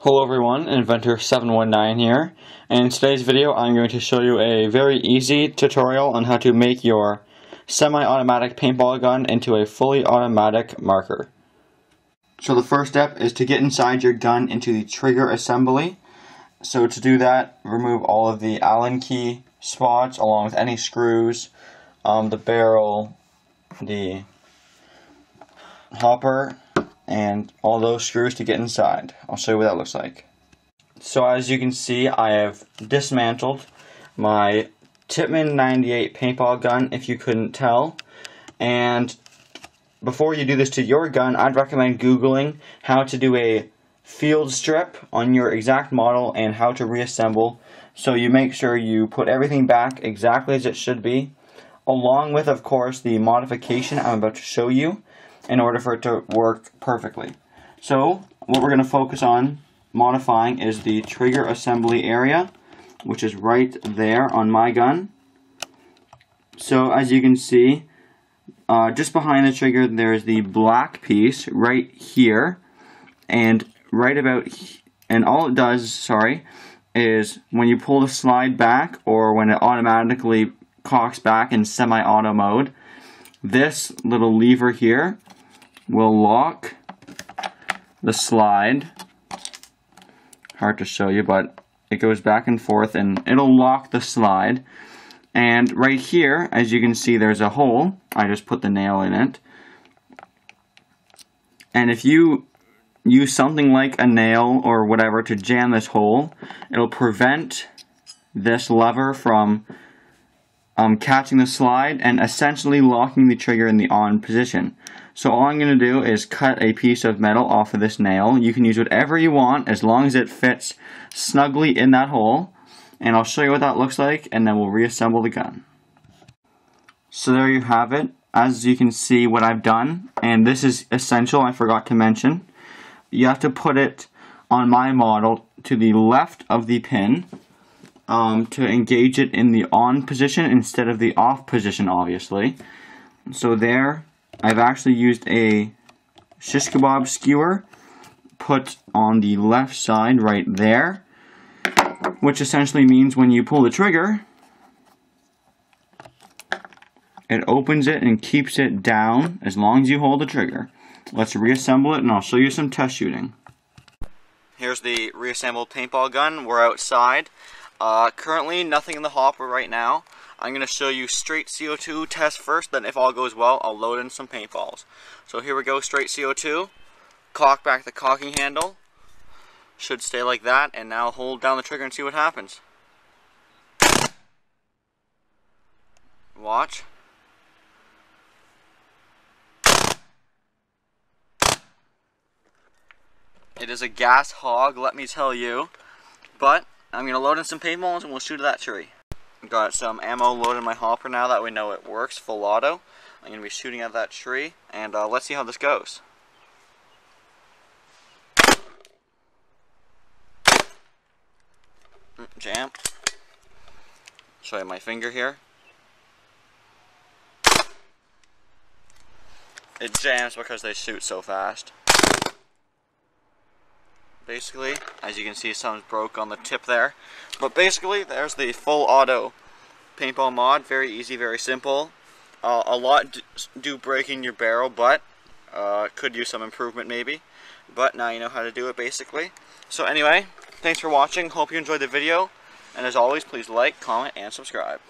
Hello everyone, Inventor719 here, and in today's video I'm going to show you a very easy tutorial on how to make your semi-automatic paintball gun into a fully automatic marker. So the first step is to get inside your gun into the trigger assembly. So to do that, remove all of the Allen key spots along with any screws, um, the barrel, the hopper, and all those screws to get inside. I'll show you what that looks like. So as you can see, I have dismantled my Tippmann 98 paintball gun, if you couldn't tell. And before you do this to your gun, I'd recommend Googling how to do a field strip on your exact model and how to reassemble so you make sure you put everything back exactly as it should be along with of course the modification I'm about to show you in order for it to work perfectly. So what we're going to focus on modifying is the trigger assembly area, which is right there on my gun. So as you can see, uh, just behind the trigger there's the black piece right here, and right about, and all it does, sorry, is when you pull the slide back or when it automatically cocks back in semi-auto mode, this little lever here will lock the slide. Hard to show you, but it goes back and forth and it'll lock the slide. And right here, as you can see, there's a hole. I just put the nail in it. And if you use something like a nail or whatever to jam this hole, it'll prevent this lever from um, catching the slide and essentially locking the trigger in the on position. So all I'm going to do is cut a piece of metal off of this nail. You can use whatever you want as long as it fits snugly in that hole. And I'll show you what that looks like and then we'll reassemble the gun. So there you have it. As you can see what I've done, and this is essential, I forgot to mention. You have to put it on my model to the left of the pin um, to engage it in the on position instead of the off position, obviously. So there, I've actually used a shish kebab skewer put on the left side right there, which essentially means when you pull the trigger, it opens it and keeps it down as long as you hold the trigger. Let's reassemble it and I'll show you some test shooting. Here's the reassembled paintball gun. We're outside. Uh, currently, nothing in the hopper right now. I'm going to show you straight CO2 test first, then if all goes well, I'll load in some paintballs. So here we go, straight CO2. Cock back the cocking handle. Should stay like that, and now hold down the trigger and see what happens. Watch. It is a gas hog, let me tell you. But I'm going to load in some paintballs and we'll shoot at that tree. Got some ammo loaded in my hopper now that we know it works, full auto. I'm going to be shooting at that tree, and uh, let's see how this goes. Mm, jam. Show you my finger here. It jams because they shoot so fast basically. As you can see, some broke on the tip there. But basically, there's the full auto paintball mod. Very easy, very simple. Uh, a lot do breaking your barrel, but uh, could use some improvement maybe. But now you know how to do it, basically. So anyway, thanks for watching. Hope you enjoyed the video. And as always, please like, comment, and subscribe.